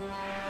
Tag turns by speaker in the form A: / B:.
A: Yeah.